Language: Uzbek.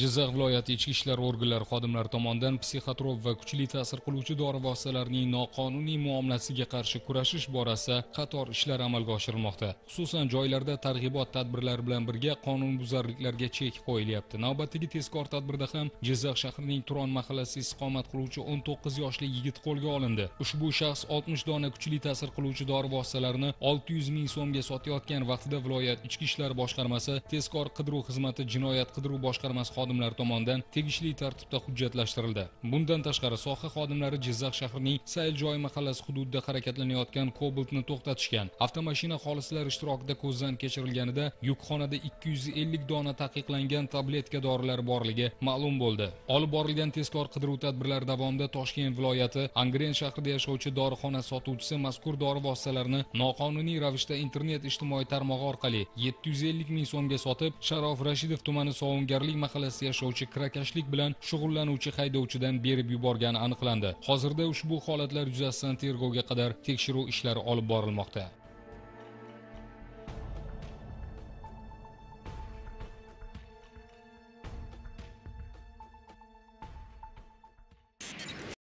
jizzax viloyati ichki ishlar organlari xodimlari tomonidan psixotrop va kuchli ta'sir qiluvchi dori vositalarining noqonuniy muomalasiga qarshi kurashish borasida qator ishlar amalga oshirilmoqda. Xususan joylarda targ'ibot tadbirlari bilan birga qonunbuzarliklarga chek qo'yilyapti. Navbatdagi tezkor tadbirda ham jizzax shahrining turon mahallasida istiqomat qiluvchi 19 yoshli yigit qo'lga olindi. Ushbu shaxs 60 dona kuchli ta'sir qiluvchi dori vositalarini 600 ming so'mga sotayotgan vaqtida viloyat ichki ishlar boshqarmasi tezkor qidiruv xizmati jinoyat qidiruv boshqarmasi xodimlari tomonidan tegishli tartibda hujjatlashtirildi. Bundan tashqari soha xodimlari jizzax shahrining sayiljoy mahallasi hududida harakatlanayotgan kobaltni to'xtatishgan. Avtomashina xolislar ishtirokida ko'zdan kechirilganida yukxonada 250 dona taqiqlangan tabletka dorilar borligi ma'lum bo'ldi. Olib borilgan tezkor qidiruv tadbirlari davomida toshkent viloyati angren shahrida yashovchi dorixona sotuvchisi mazkur dori vositalarini noqonuniy ravishda internet ijtimoiy tarmog'i orqali 750 ming so'mga sotib sharof rashidov tumani sovungarlik mahallasida yashovchi kirakashlik bilan shug'ullanuvchi haydovchidan berib yuborgani aniqlandi. Hozirda ushbu holatlar yuzasidan tergovga qadar tekshiruv ishlari olib borilmoqda.